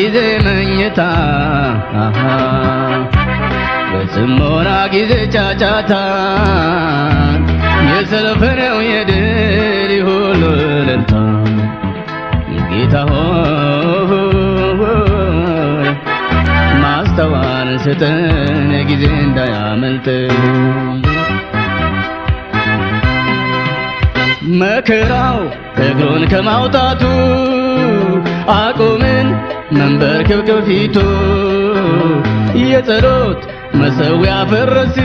ጊዜ መኝታ። በጽሞና ጊዜ ጫጫታ። የሰልፍ የድል ሁሉ እልልታ። ጌታ ሆይ ማስተዋል ስጠን ጊዜ እንዳያመልጥ። መከራው እግሩን ከማውጣቱ አቁምን መንበርከክ ከፊቱ የጸሎት መሰዊያ ፈረስ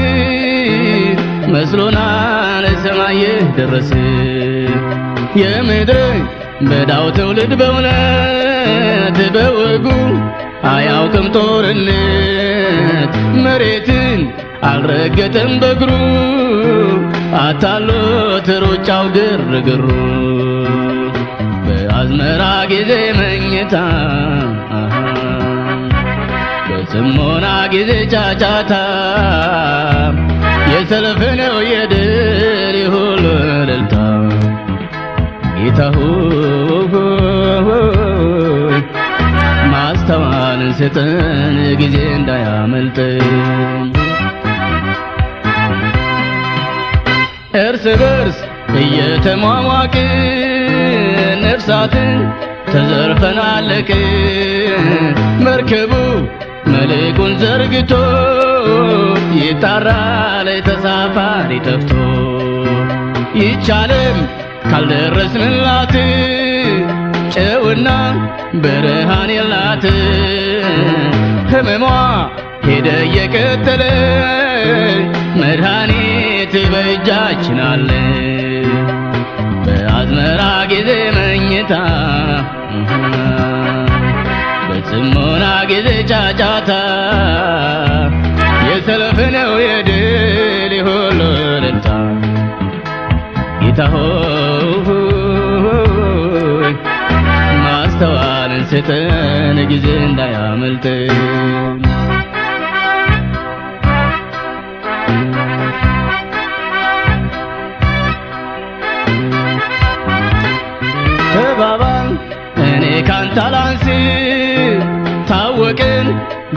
መስሎናል ሰማይ ደረስ። የምድር በዳው ትውልድ በእውነት በወጉ አያውቅም ጦርነት። መሬትን አልረገጠም በእግሩ አታሎት ሩጫው ግርግሩ በአዝመራ ጊዜ መኝታ። አሃ፣ በጽሞና ጊዜ ጫጫታ። የሰልፍ ነው የድል ሁሉ እልልታ። ጌታ ሆይ ማስተዋልን ስጠን ጊዜ እንዳያመልጠን እርስ በርስ እየተሟሟቅን ነፍሳትን ተዘርፈናለቅን መርከቡ መልቁን ዘርግቶ ይጣራል ተሳፋሪ ጠፍቶ ይቻለም ካልደረስንላት ጨውና ብርሃን የላት። ህመሟ ሄደ እየቀጠለ መድኃኒት በእጃችን አለ በአዝመራ ጊዜ መኝታ። በጽሞና ጊዜ ጫጫታ። የሰልፍ ነው የድል ሁሉ እልልታ ጌታ ሆይ ማስተዋልን ስጠን ጊዜ እንዳያመልጠን አላንስ ታወቅን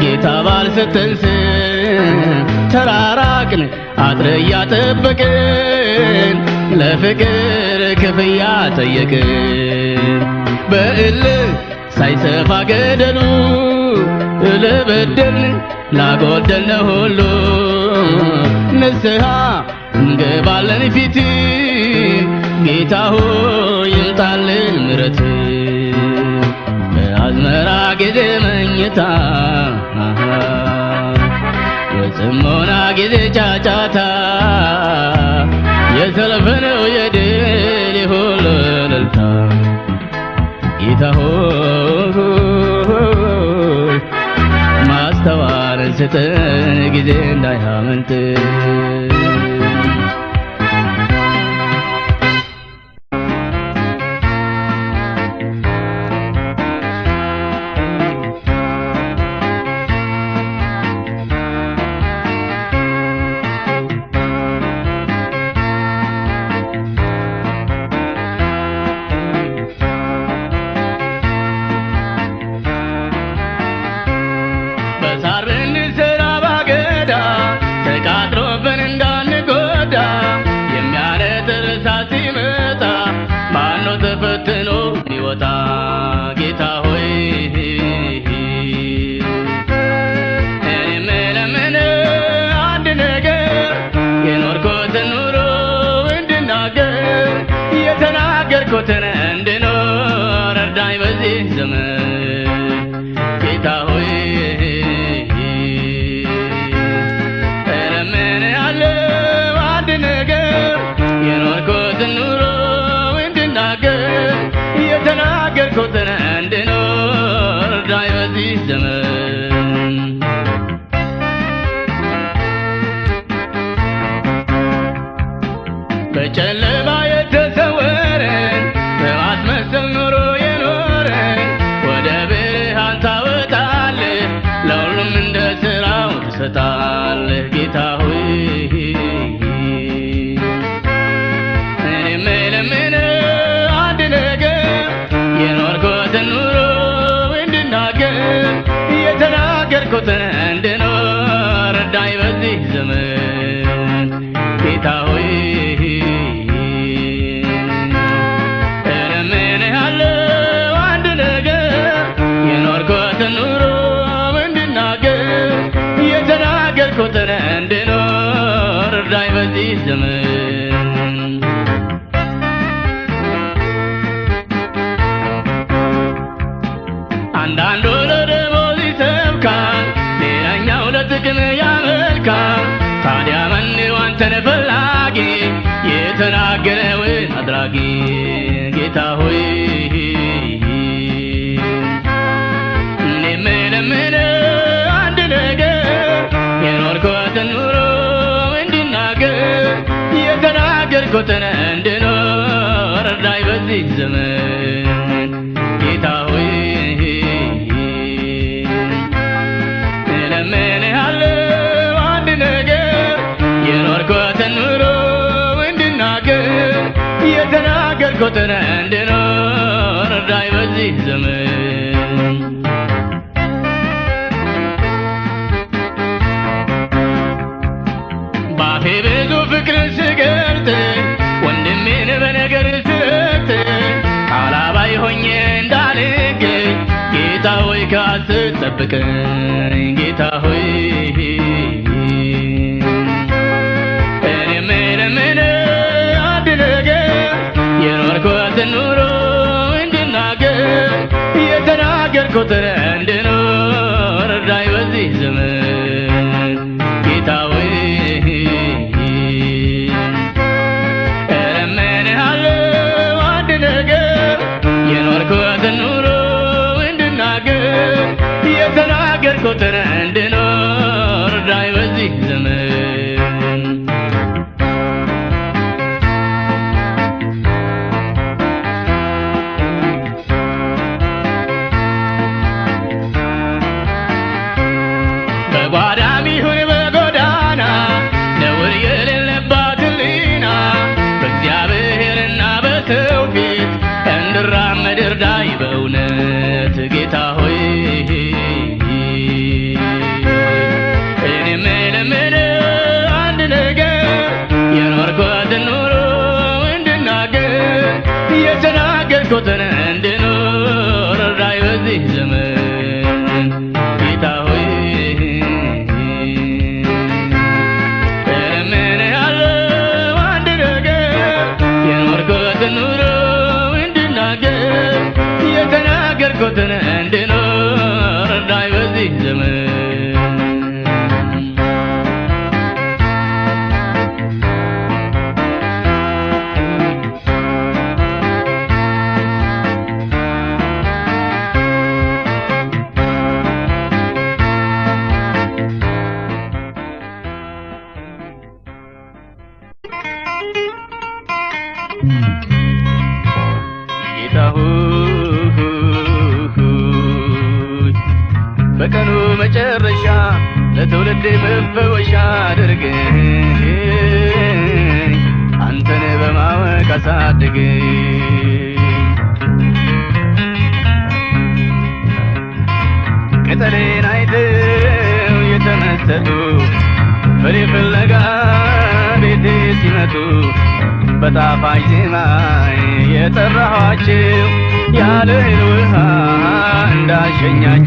ጌታ ባልሰጠን ስም ተራራቅን አጥር እያጠበቅን ለፍቅር ክፍያ ጠየቅን በእልህ ሳይሰፋ ገደሉ ለበደልን ላጎደልነ ሁሉ ንስሐ እንገባለን ፊት ጌታ ሆይ ይምጣልን ምረት በአዝመራ ጊዜ መኝታ። የጽሞና ጊዜ ጫጫታ። የሰልፍ ነው የድል ሁሉ እልልታ። ጌታ ሆይ ማስተዋልን ስጠን ጊዜ እንዳያመልጥን እንድኖር እርዳይ በዚህ ዘመን አንዳንዱ ለደሞዝ ይሰብካል፣ ሌላኛው ለጥቅም ያመልካል። ታዲያ ማነው አንተን ፈላጊ የተናገረውን የተናገርኩትን እንድኖር እርዳይ በዚህ ዘመን ጌታ ሆይ እለምንሃለሁ አንድ ነገር የኖርኩትን ኑሮ እንድናገር የተናገርኩትን እንድኖር እርዳይ በዚህ ዘመን ባፌ ብዙ ፍቅር ስገልጥ ሆኜ እንዳልገኝ ጌታ ሆይ ካስትጠብቀኝ ጌታ ሆይ እኔም የምለምነው አንድ ነገር የኖርኩትን ኑሮ እንድናገር የተናገርኩትን እንድኖር እርዳይ በዚህ ዘመን የተናገርኩትን እንድኖር እርዳይ በዚህ ዘመን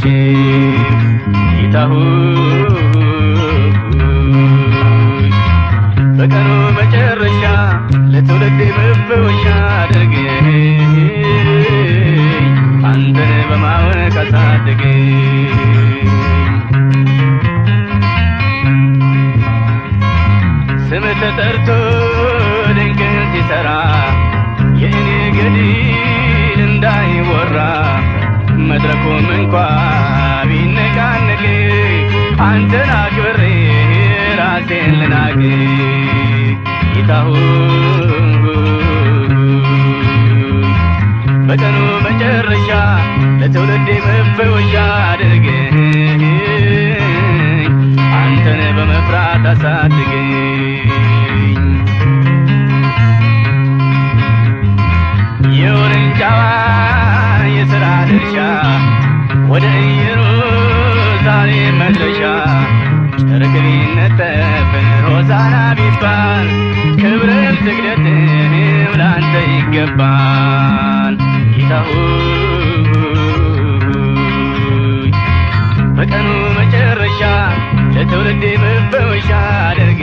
እንዳሸኛቸው ጌታ በቀኑ መጨረሻ ለትውልድ መፈወሻ አድርገኝ አንተን በማወቅ አሳድገኝ ስምህ ተጠርቶ መድረኩም እንኳ ቢነቃነቅ አንተን አክብሬ ራሴን ልናቅ ጌታ ሆይ በቀኑ መጨረሻ ለትውልድ መፈወሻ አድርገኝ ወደ ኢየሩሳሌም መድረሻ ጨርቅ ቢነጠፍ ሆሳዕና ቢባል ክብርን ስግደትንም ላንተ ይገባል። ጌታ በቀኑ መጨረሻ ለትውልድ መፈወሻ አድርግ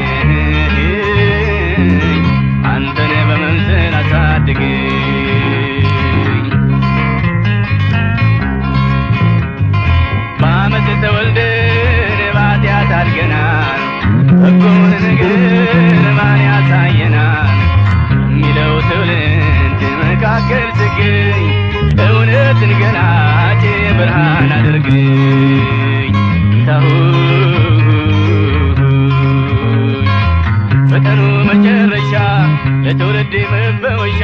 በጎውን ነገር ማን ያሳየናል የሚለው ትውልድ መካከል ስገኝ እውነትን ገላጭ ብርሃን አድርገኝ ጌታ ሆይ በቀኑ መጨረሻ ለትውልድ መፈወሻ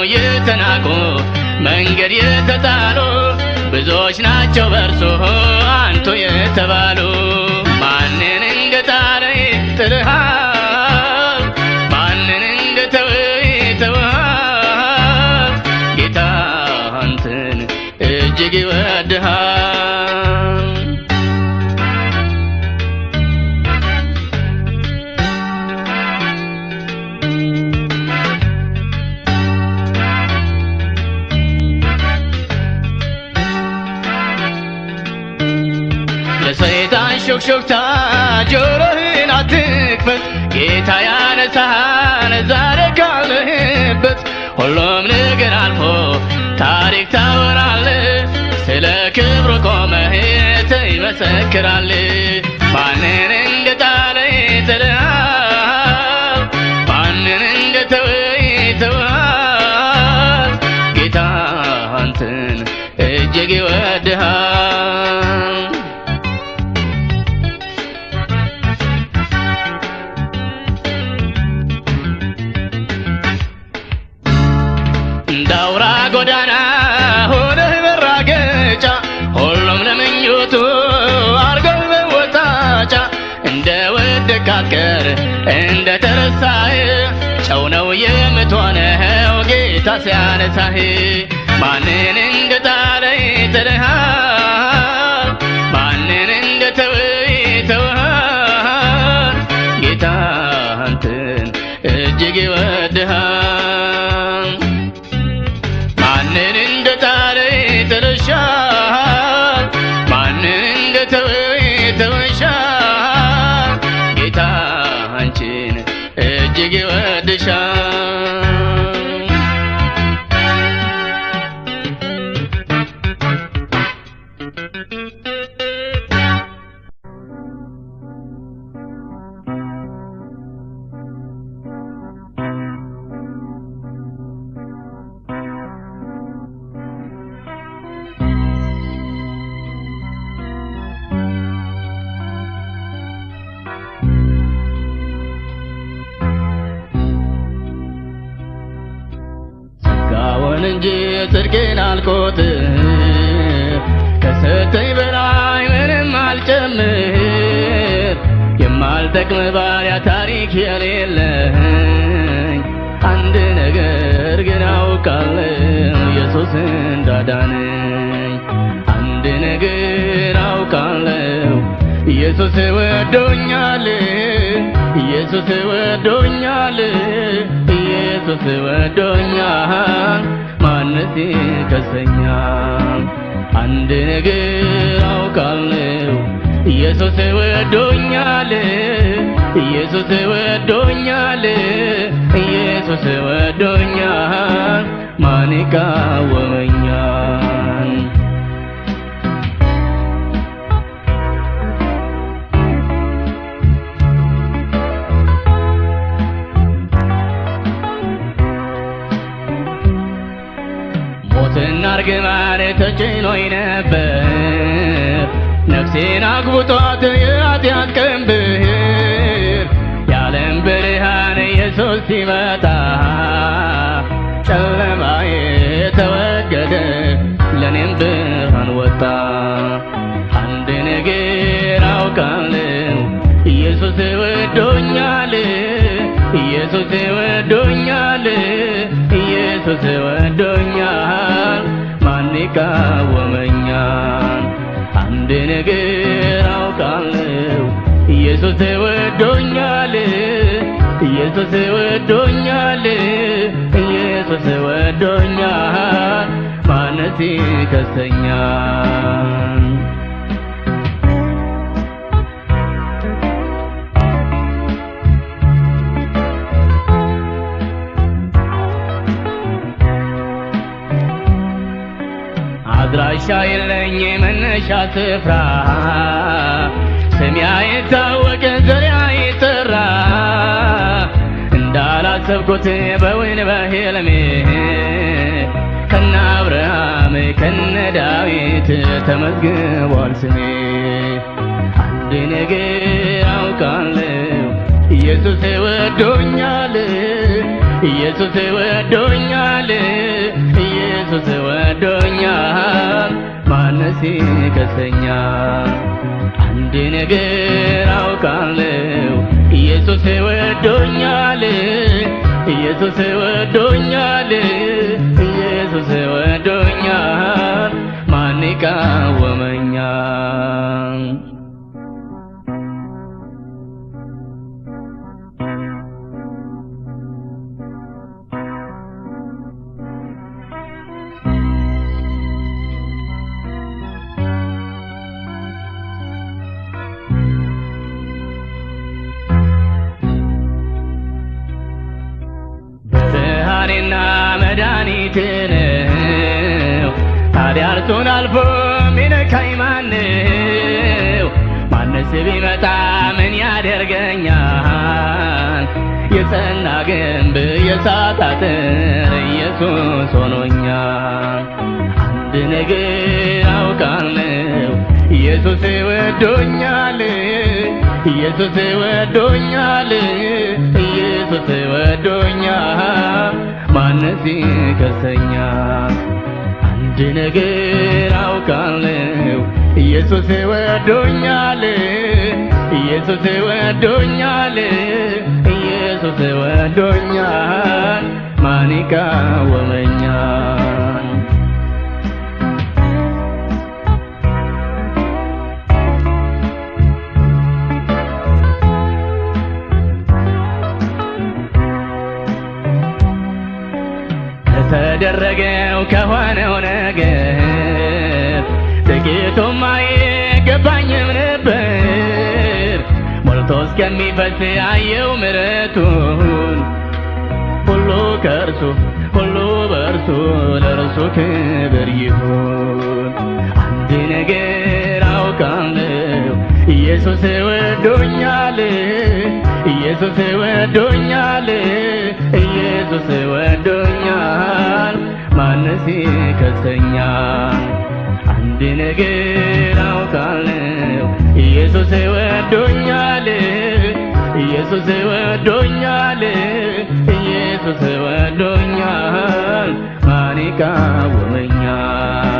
በሰው የተናቁ መንገድ የተጣሉ ብዙዎች ናቸው በእርሱ አንቱ የተባሉ። ማንን እንደ ጣለ ሹክሹክታ ጆሮህን አትክፈት፣ ጌታ ያነሳሃል ዛሬ ካለህበት። ሁሉም ነገር አልፎ ታሪክ ታወራለህ፣ ስለ ክብሩ ቆመህ ትመሰክራለህ። ማንን እንደ ጣለ ጥለሃል፣ ማንን እንደ ተወ ተውሃል። ጌታ አንተን እጅግ ይወድሃል። ሲያነሳህ ማንን እንደ ጣለ ጥለሃል ማንን እንደ ተወ ተውሃል ጌታ አንተን እጅግ ይወድሃል ማንን እንደ አግብቷት የኃጢአት ቀንበር የዓለም ብርሃን ኢየሱስ ሲመጣ ጨለማዬ ተወገደ ለእኔም ብርሃን ወጣ። አንድ ነገር አውቃለሁ ኢየሱስ ወዶኛል ኢየሱስ ወዶኛል ኢየሱስ ወዶኛል። ማን ይቃወመኛል? አንድ ነገር አውቃለሁ። ኢየሱስ ወዶኛል ኢየሱስ ወዶኛል ኢየሱስ ወዶኛል። ማንስ ይከሰኛል የለኝ መነሻ ስፍራ ስሜ አይታወቅ ዘሬ አይጠራ። እንዳላሰብኩት በውን በሕልሜ ከነ አብርሃም ከነ ዳዊት ተመዝግቧል ስሜ። አንድ ነገር አውቃለሁ ኢየሱስ ወዶኛል ኢየሱስ ወዶኛል ኢየሱስ ወዶኛል ማንስ ይከሰኛል አንድ ነገር አውቃለሁ ኢየሱስ ወዶኛል ኢየሱስ ወዶኛል ኢየሱስ ወዶኛል። ማን ይቃወመኛል ቢመጣ ምን ያደርገኛል? የጸና ግንብ የእሳት አጥር ኢየሱስ ሆኖኛል። አንድ ነገር አውቃለሁ ኢየሱስ ወዶኛል ኢየሱስ ወዶኛል ኢየሱስ ወዶኛል ማንስ ይከሰኛል አንድ ነገር አውቃለሁ ኢየሱስ ወዶኛል ኢየሱስ ወዶኛል ኢየሱስ ወዶኛል። ማን ይቃወመኛል እስከሚፈስ አየው ምሕረቱን ሁሉ ከእርሱ ሁሉ በእርሱ ለእርሱ ክብር ይሁን። አንድ ነገር አውቃለሁ ኢየሱስ ወዶኛል ኢየሱስ ወዶኛል ኢየሱስ ወዶኛል። ማንስ ይከሰኛል አንድ ነገር አውቃለሁ ኢየሱስ ወዶኛል ኢየሱስ ወዶኛል፣ ኢየሱስ ወዶኛል፣ ማን ይቃወመኛል?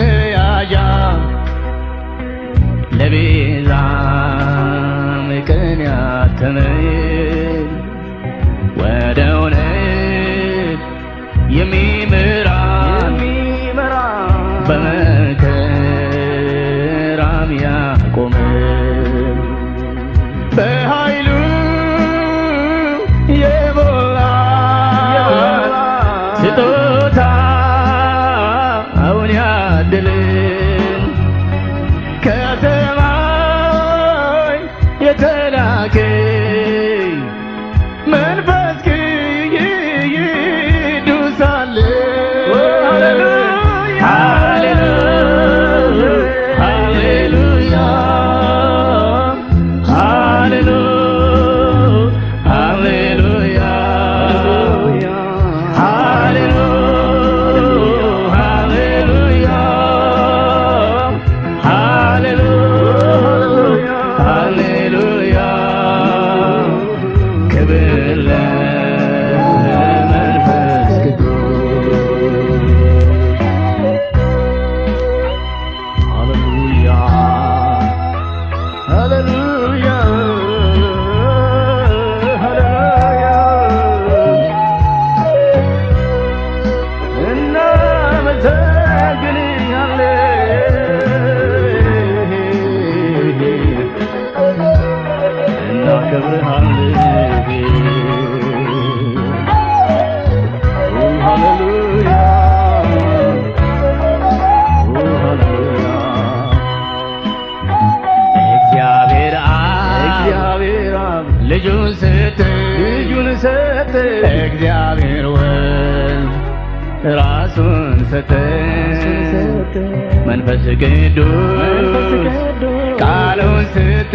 መያዣ ለቤዛ ምክንያት ነይ ራሱን ሰጠ መንፈስ ቅዱስ ቃሉን ሰጠ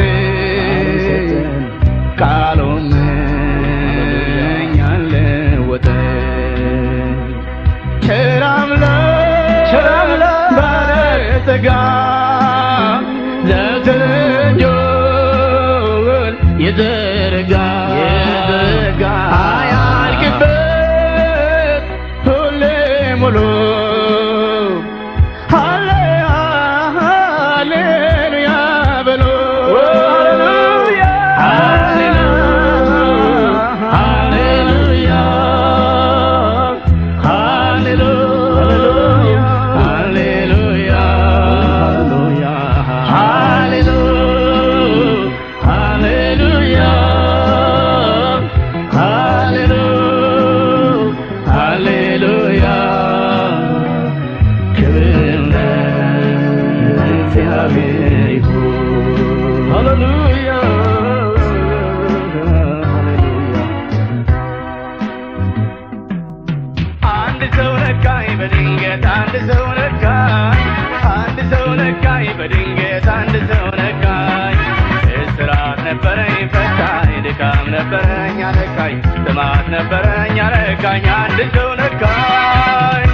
አለካኝ አንድ ሰው ነካኝ።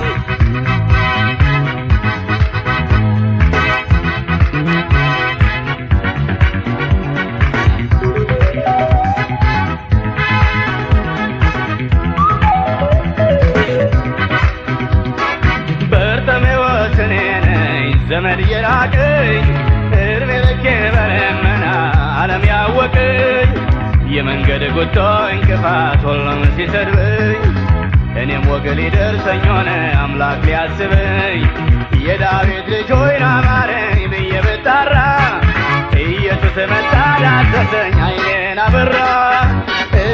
ነኝ ዘመድ የራቀኝ እድሜ ልኬ በለመና ዓለም ያወቀኝ። የመንገድ ጉቶ እንቅፋት ሁሉም ሲሰድበኝ እኔም ወግ ሊደርሰኝ ሆነ አምላክ ሊያስበኝ። የዳዊት ልጅ ሆይ ና ማረኝ ብዬ ብጣራ ኢየሱስ መጣ ዳሰሰኝ አይኔን አበራ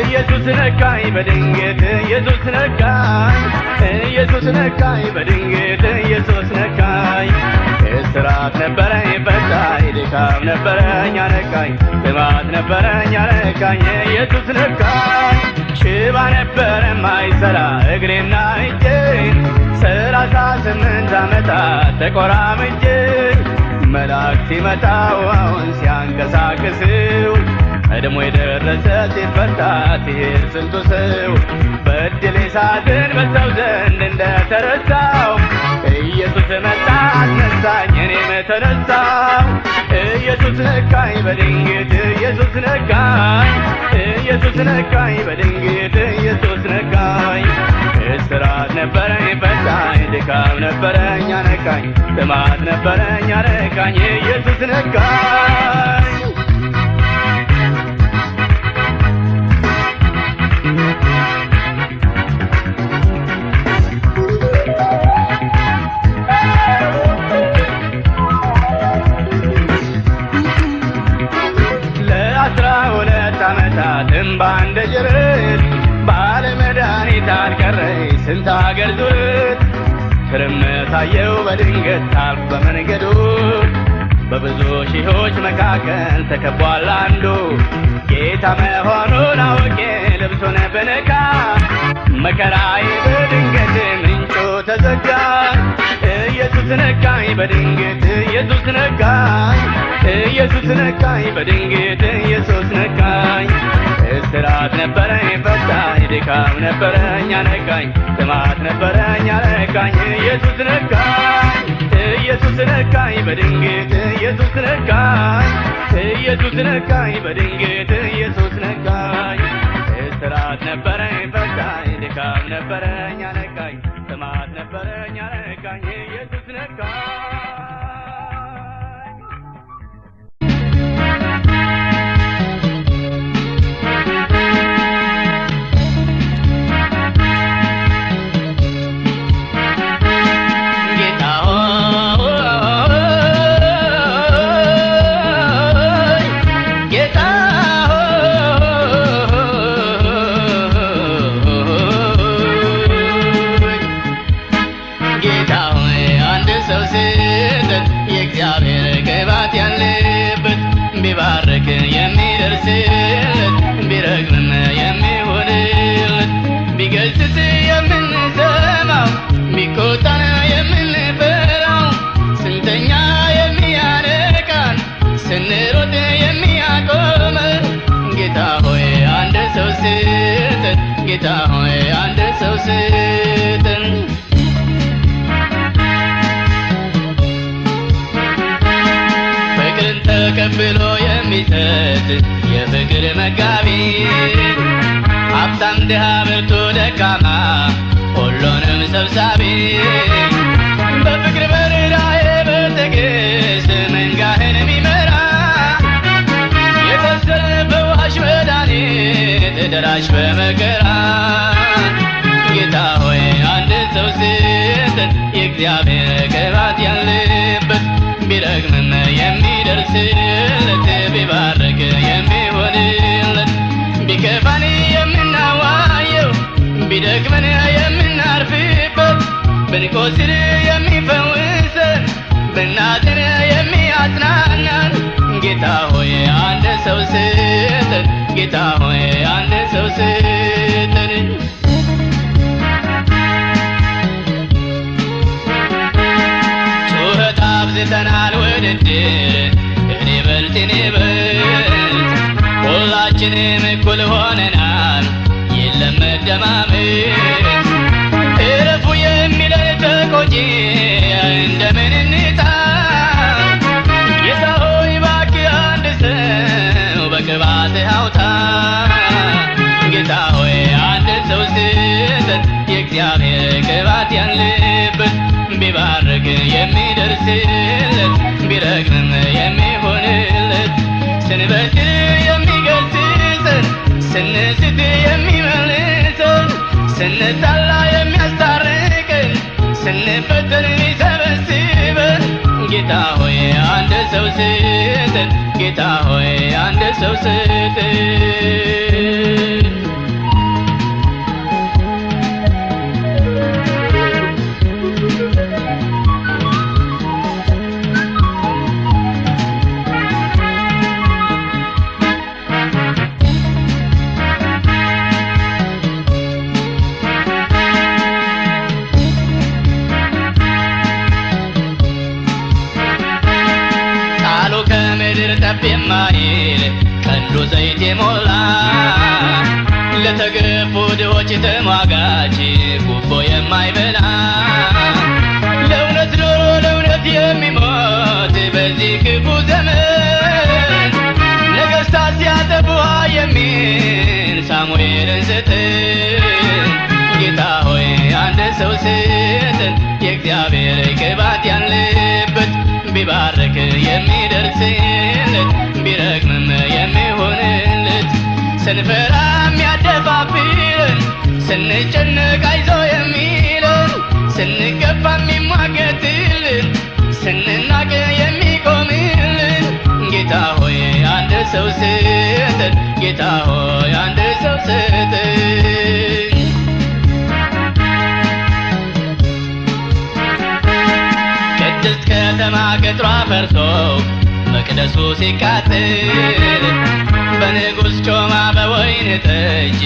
ኢየሱስ ነካኝ በድንገት ኢየሱስ ነካኝ ኢየሱስ ነካኝ በድንገት ኢየሱስ ነካኝ። እስራት ነበረኝ ፈታኝ ድካም ነበረኝ አነካኝ ጥማት ነበረኝ አነካኝ ኢየሱስ ነካኝ ሽባ ነበረ ማይሰራ እግሬና እጄ ሰላሳ ስምንት ዓመታት ተቆራምጄ መልአክ ሲመጣ ውሃውን ሲያንቀሳቅስው ቀድሞ የደረሰ ሲፈታ ሲሄድ ስንቱ ሰው በድሌ ሳዝን በሰው ዘንድ እንደተረሳው ኢየሱስ መጣ አስነሳኝ እኔም ተነሳው ኢየሱስ ነካኝ በድንገት ኢየሱስ ነካኝ ኢየሱስ ነካኝ በድንገት ኢየሱስ ነካኝ። እስራት ነበረኝ ፈታኝ ድካም ነበረኝ አነካኝ ጥማት ነበረኝ አነካኝ ኢየሱስ ነካኝ ጅረት ባለመድኃኒት አልቀረኝ ስንት አገር ዙረት ትርምት አየው በድንገት ሳልፍ በመንገዱ። በብዙ ሺዎች መካከል ተከቧል አንዱ። ጌታ መሆኑን አውቄ ልብሱን ብነካ። መከራዬ በድንገት ምንጩ ተዘጋ። ኢየሱስ ነካኝ በድንገት ኢየሱስ ነካኝ። ኢየሱስ ነካኝ በድንገት ኢየሱስ ነካኝ እስራት ነበረኝ ፈታኝ ድካም ነበረኝ አነካኝ ጥማት ነበረኝ አነካኝ ኢየሱስ ነካኝ ኢየሱስ ነካኝ በድንገት ኢየሱስ ነካኝ ኢየሱስ ነካኝ በድንገት ኢየሱስ ነካኝ። እስራት ነበረኝ ፈታኝ ድካም ነበረኝ አነካኝ ጥማት ነበረኝ የሚሰጥ የፍቅር መጋቢ። ሀብታም ድሃ ብርቱ ደካማ ሁሉንም ሰብሳቢ። በፍቅር በርኅራኄ በትዕግሥት መንጋህን የሚመራ። የበሰለ ፈዋሽ መድኃኒት ደራሽ በመከራ። ጌታ ሆይ አንድ ሰው ስጠን የእግዚአብሔር ቅባት ያለበት ቢረግምም የሚደርስለት ቢባርክ የሚሆንለት ቢከፋን የምናዋየው ቢደክመን የምናርፍበት ብንቆስል የሚፈውሰን ብናዝን የሚያጽናናን ጌታ ሆይ አንድ ሰው ስጠን ጌታ ሆይ አንድ ሰው ስጠን ጩኸት አብዝተናል ውድድር። እኔ በልጥ እኔ በልጥ። ሁላችንም እኩል ሆነናል። የለም መደማመጥ ቢባርክ የሚደርስለት ቢረግምም የሚሆንለት ስንበድል የሚገስጸን ስንስት የሚመልሰን ስንጣላ የሚያስታርቀን ስንፈተን የሚሰበስበን። ጌታ ሆይ አንድ ሰው ስጠን ጌታ ሆይ አንድ ሰው ስጠን ሲቃጥል በንጉሥ ጮማ በወይን ጠጅ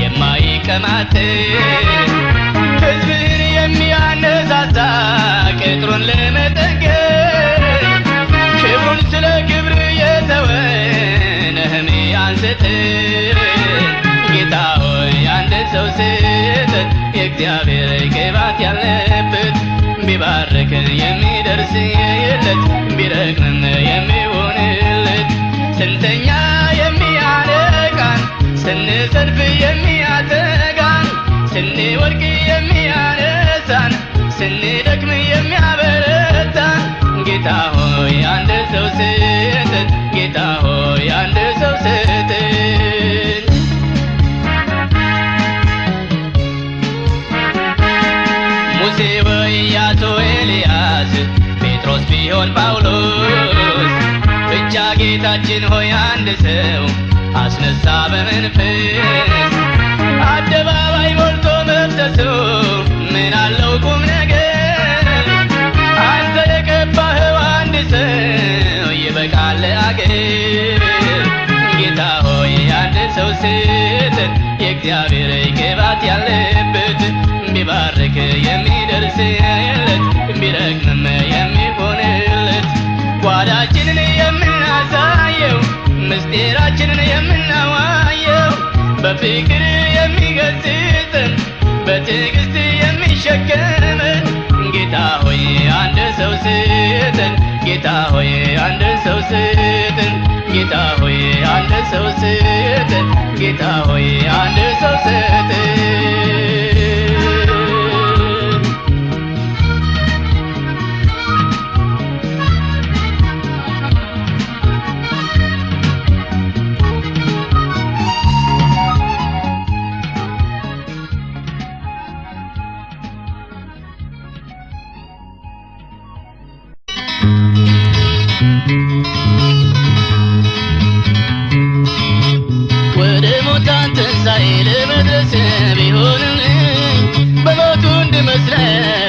የማይቀማትል ሕዝብን የሚያነሳሳ ቅጥሩን ለመጠገን ክብሩን ስለ ክብር የተወ ነህምያን ስጥን ጌታ ሆይ አንድ ሰው ስጠን የእግዚአብሔር ቅባት ያለበት ቢባርክ የሚደርስለት ቢረግምም የሚሆንለት ስንተኛ የሚያነቃን ስንሰንፍ የሚያተጋን ስንወድቅ የሚያነሳን? ስንደክም የሚያበረታን? ጌታ ሆይ አንድ ሰው ስጠን። ጌታ ሆይ አንድ ሰው ስጠን። ሙሴ ወኢያሱ ኤልያስ ጴጥሮስ ቢሆን ጳውሎስ ጌታችን ሆይ አንድ ሰው አስነሳ በመንፈስ። አደባባይ ሞልቶ መፍሰሱ ምን አለው ቁም ነገር? አንተ የቀባኸው አንድ ሰው ይበቃል አገር። ጌታ ሆይ አንድ ሰው ስጠን የእግዚአብሔር ቅባት ያለበት ቢባርክ የሚደርስለት ምስጢራችንን የምናዋየው በፍቅር የሚገስጽን በትዕግስት የሚሸከመን ጌታ ሆይ አንድ ሰው ስጠን ጌታ ሆይ አንድ ሰው ስጠን ጌታ ሆይ አንድ ሰው ስጠን ጌታ ሆይ አንድ ሰው ስጠን ትንሣኤ ለመድረስ ቢሆንም በሞቱ እንድመስለን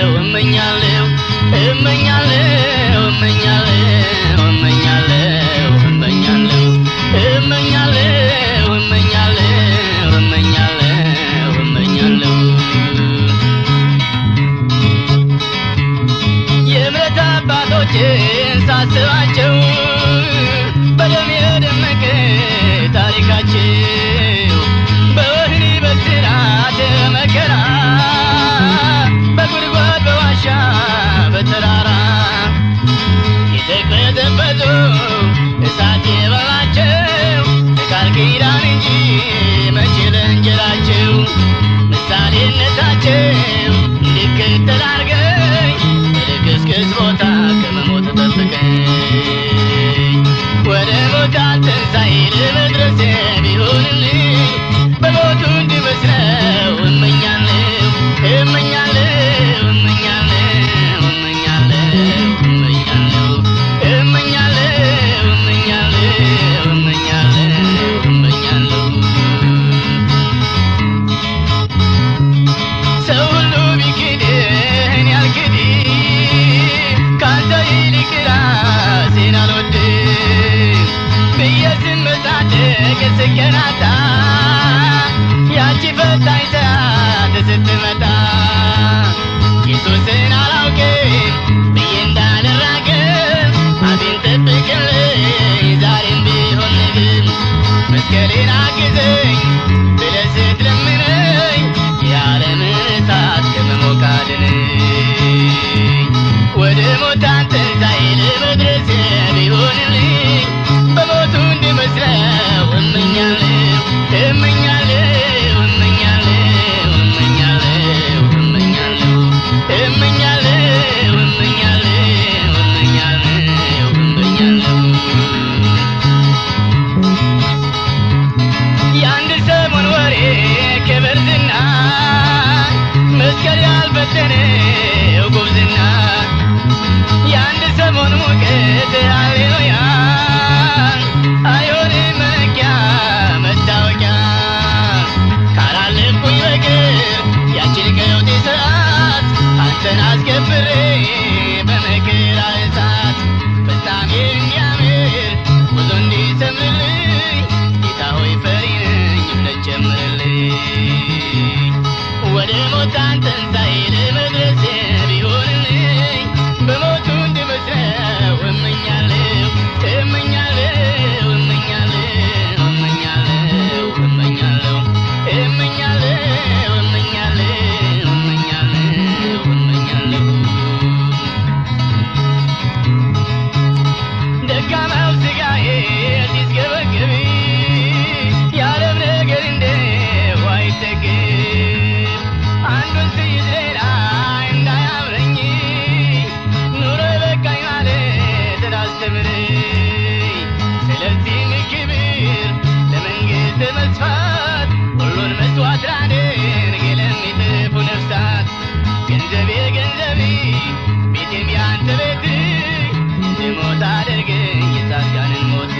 ያደርገኝ የጻድቃንን ሞት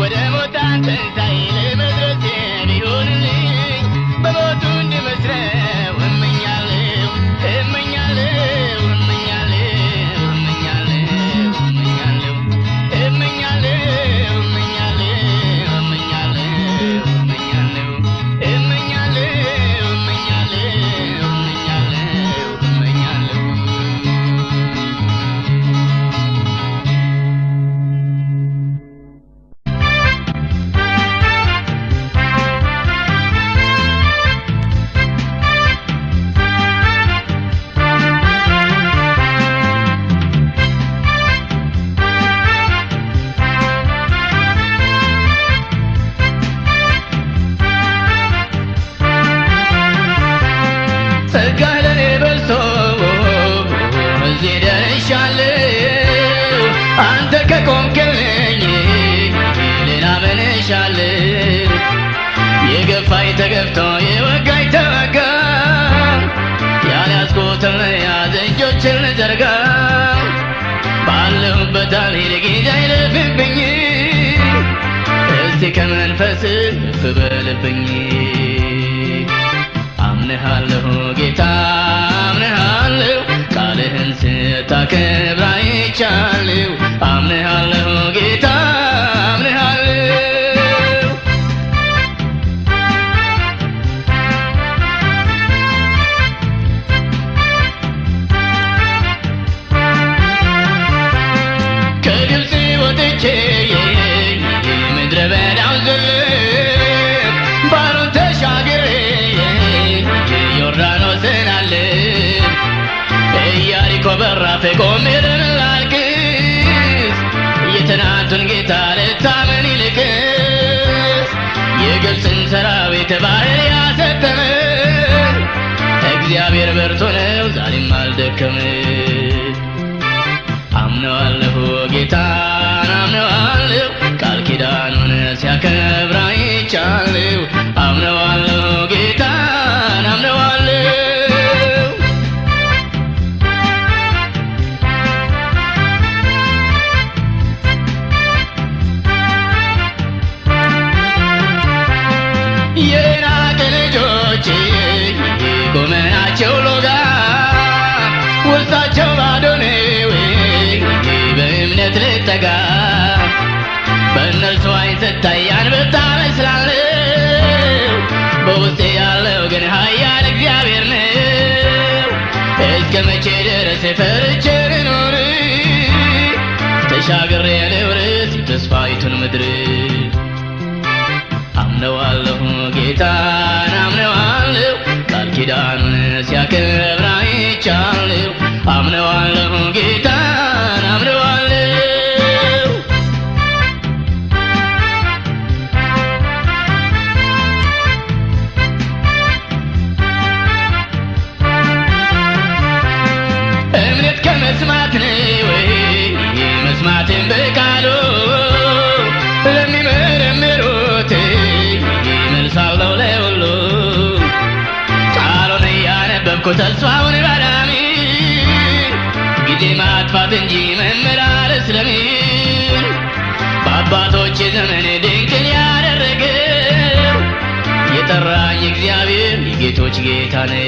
ወደ ሞታን ትንሣኤ አብዝልኝ ባህሩን ተሻግሬ ዮርዳኖስን የትናንቱን ጌታ ልታምን ይልቅስ። የግብፅን ሰራዊት ባህር ያሰጠመ። እግዚአብሔር በርቶ ነው ዛሬም አልደከመ። አምነዋለሁ ጌታ ኪዳኑን ሲያከብር አይቻለሁ። አምነዋለሁ በውስጤ ያለው ግን ኃያል እግዚአብሔር ነው። እስከ መቼ ድረስ ፈርቼ ልኖር ተሻግሬ ልውረስ ተስፋይቱን ምድር። አምነዋለሁ ጌታን አምነዋለሁ ቃል ኪዳኑን ሲያከብር አይቻለሁ። አምነዋለሁ ጌታን እያነበብኩ ተስፋውን ባዳሚ ጊዜ ማጥፋት እንጂ መመላለስ ለምን በአባቶች ዘመን ድንቅን ያደረገው የጠራኝ እግዚአብሔር የጌቶች ጌታ ነው።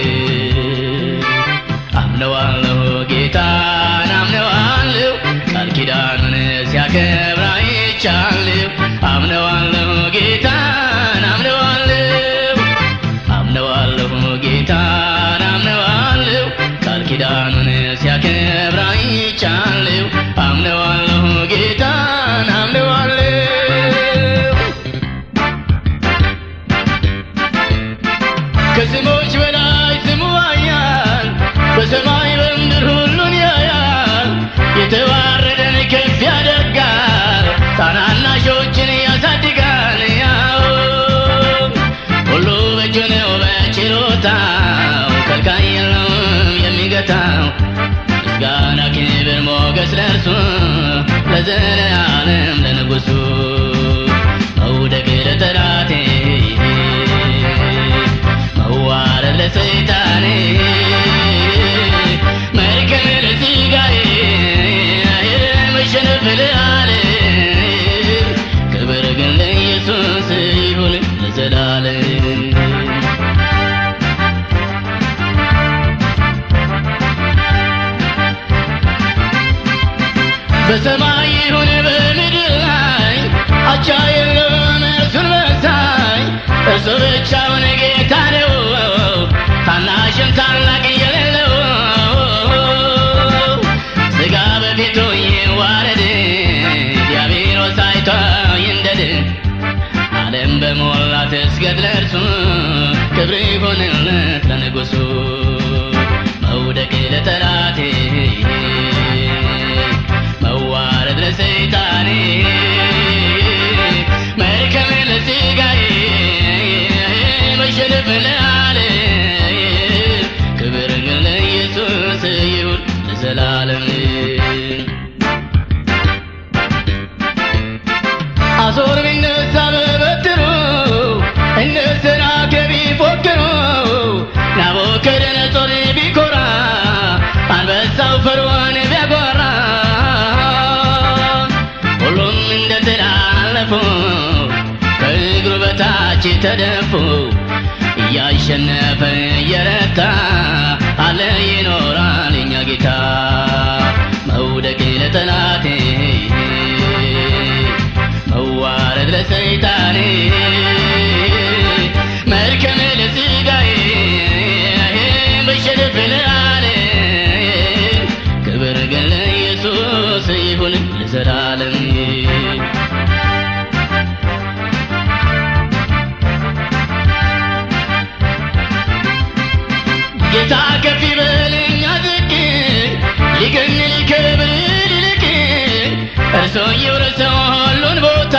አምነዋለሁ ጌታን አምነዋለሁ ቃል ኪዳኑን ሲያከብር አይቻለሁ። አምነዋለሁ ለዘለዓለም ለንጉሱ መውደቅ ለጠላቴ መዋረድ ለሰይጣኔ መድከም በፊቱ ይዋረድ ዲያብሎስ አይቶ ይንደድ ዓለም በሞላ ትስገድ ለእርሱ ክብር ይሁንለት ለንጉሱ መውደቅ ለጠላቴ መዋረድ ለሰይጣኔ መድከም ለሥጋዬ መሸነፍ ለዓለም ለዘላለም። አሦር ቢነሳ በበትሩ እነ ሰናክሬም ቢፎክሩ ናቡከደነፆር ቢኮራ አንበሳው ፈርዖን ቢያጓራ። ሁሉም እንደተላለፉ ከእግሩ በታች ተደፉ። እያሸነፈ እየረታ አለ ይኖራል። የኛ ጌታ መውደቅ ለጠላቴ መዋረድ ለሰይጣኔ መድከም ለሥጋዬ መሸነፍ ለዓለም ክብር ግን ለኢየሱስ ይሁን ለዘላለም ሊገንል ክብር ይልቅ እርሶ ይውረሰው ሁሉን ቦታ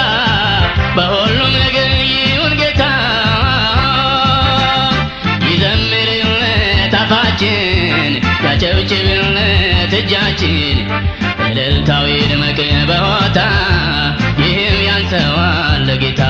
በሁሉም ነገር ይሁን ጌታ። ይዘምርልን ታፋችን ያጨብጭብልን እጃችን እልልታው ይድመቅ በሆታ ይህም ያንሰዋል ጌታ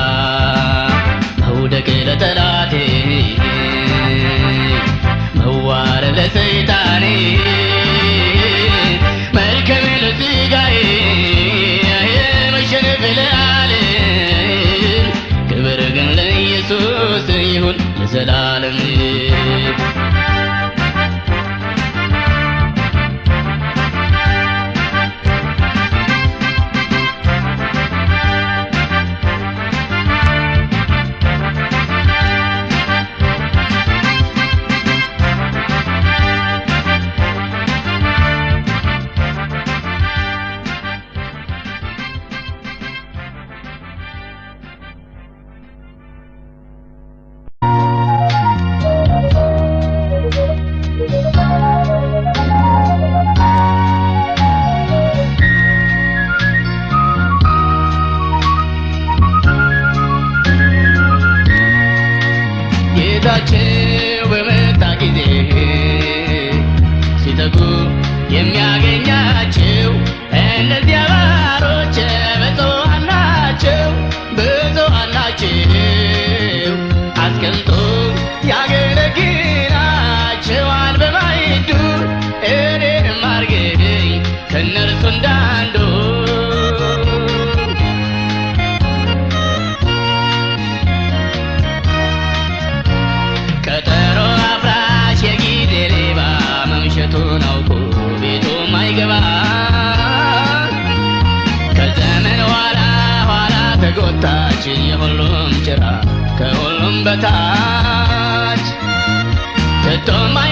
done my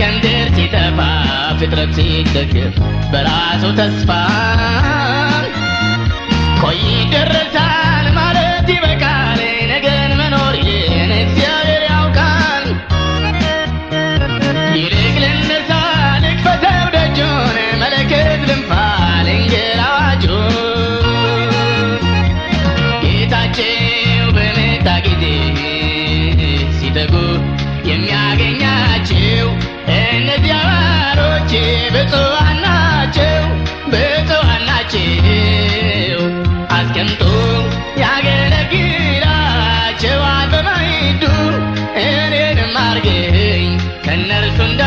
ከምድር ሲጠፋ ፍጥረት ሲደግፍ በራሱ ተስፋ ቆይ ይደረሳል ማለት ይበቃል። ብፁዓን ናቸው ብፁዓን ናቸው አስቀምጦ ያገለግላቸው አበማይዱ እኔንም አርገኝ ከነርሱ እንዳ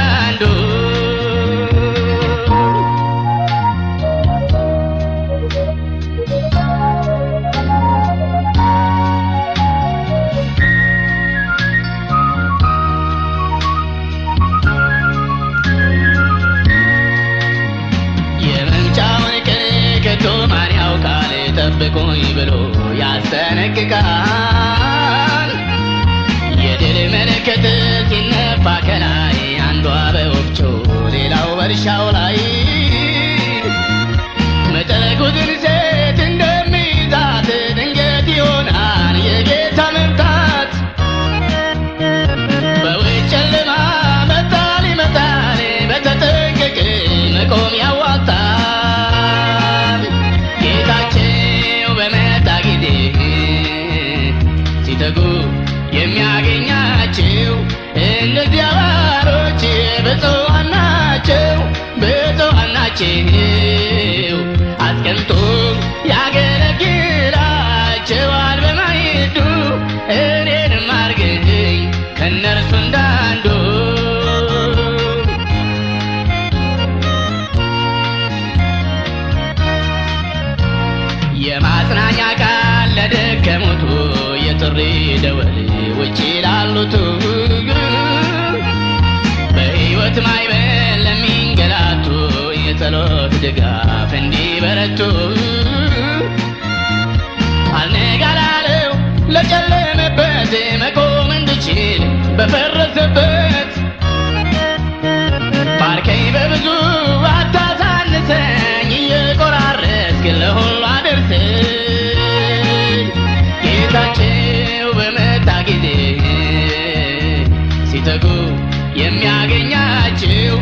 የሚያገኛችው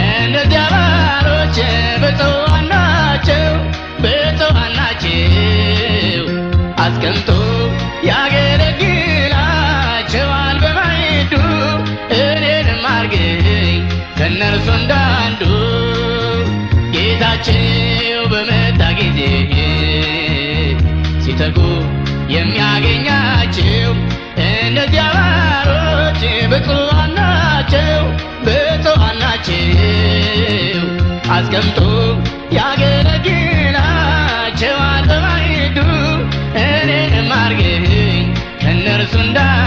እነዚያ ባሮች ብፁዓን ናቸው ብፁዓን ናቸው አስቀምጦ ያገለግላቸዋል በማይዱ እኔንም አርገኝ ከእነርሱ እንዳንዱ ጌታቸው በመጣ ጊዜ ሲተጉ የሚያገኛቸው እነዚያ ባሮች ብፁዓን አስቀምጦ ያገለግላቸዋል በማይዱ እኔንም አርገኝ ከእነርሱ እንዳንዱ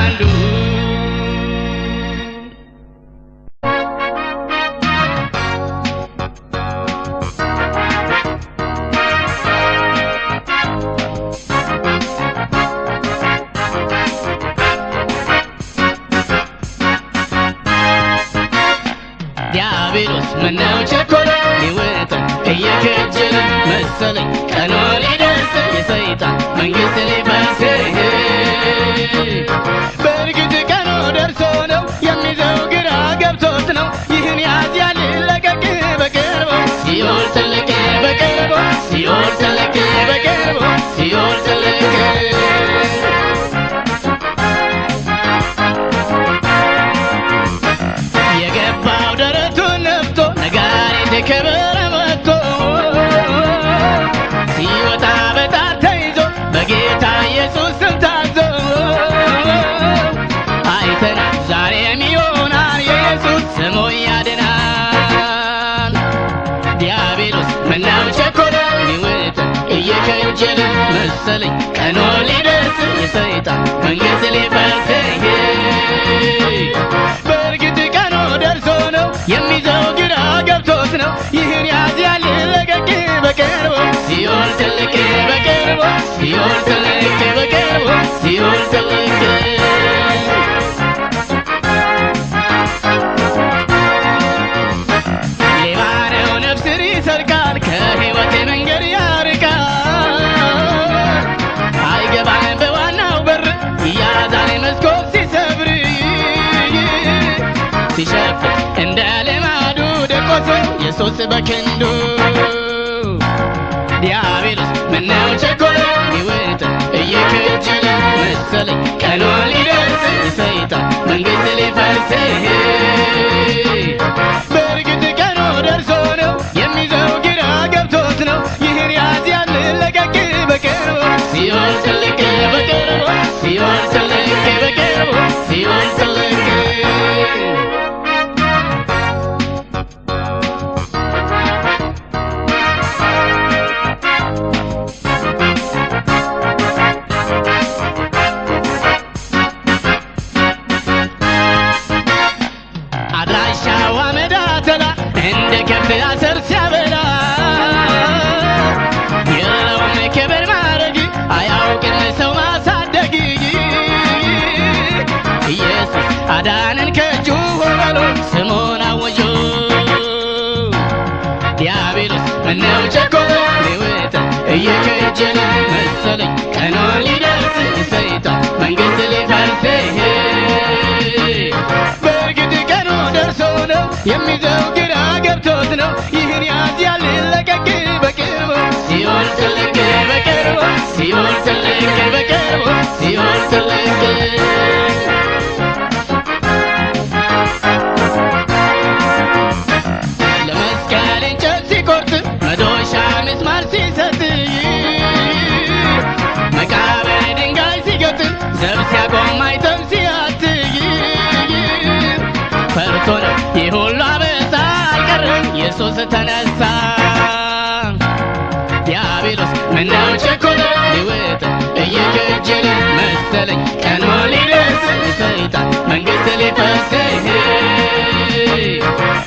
እየከጀለ መሰለኝ ቀኑ ሊደርስ የሰይጣን መንግሥት ሊፈርስ በእርግጥ ቀኑ ደርሶ ነው የሚዘው ግራ ገብቶት ነው። ይህን ያዝ ያልለቀቅ በቅርቡ ሲኦል ትልቅ በቅርቡ ሲኦል ትልቅ በቅርቡ ሲኦል ትልቅ ኢየሱስ በክንዱ ዲያብሎስ ምነው ቸኮለ ሊውጥ እየከጀለ መሰለኝ ቀኑ ሊደርስ የሰይጣን መንግሥት ሊፈርስ በእርግጥ ቀኑ ደርሶ ነው የሚዘው ግራ ገብቶት ነው ይህን ያዝ ያልለቀቅ በቅርቡ ሲኦል ትልቅ በቅርቡ ሲኦል ትልቅ በቅርቡ ሲኦል ትልቅ እየከጀለ መሰለኝ። ቀኑ ሊደርስ የሰይጣን መንግሥት ሊፈርስ በእርግጥ ቀኑ ደርሶ ነው የሚዘው ግራ ገብቶት ነው ኢየሱስ ተነሳ። ዲያብሎስ ምነው ቸኮለ ሊውጥ እየከጀለ መሰለ መሰለኝ ቀኑ ሊደርስ ሰይጣን መንግስት ሊፈትህ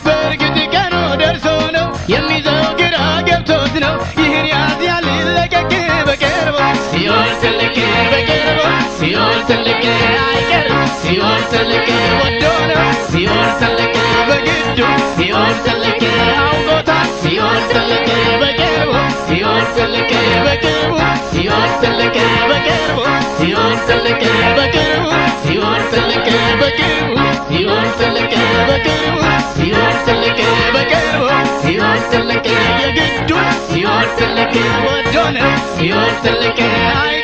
በእርግጥ ቀኑ ደርሶ ነው። የሚይዘው ግራ ገብቶት ነው። ይህን ያዝ ያል ለቀቅ በቅርቡ ሲኦል ትልቅ በቅርቡ ሲኦል ትልቅ አይቀርም። ሲኦል ትልቅ ወዶ ነው ሲኦል ትልቅ በግዱ ሲኦል ትልቅ አውቆታል ሲኦል ትልቅ በቅርቡ ሲኦል ትልቅ በቅርቡ ሲኦል ትልቅ በቅርቡ ሲኦል ትልቅ በቅርቡ ሲኦል ትልቅ በቅርቡ ሲኦል ትልቅ በቅርቡ ሲኦል ትልቅ በቅርቡ ሲኦል ትልቅ የግዱ ሲኦል ትልቅ ወዶ ነው ሲኦል ትልቅ አይ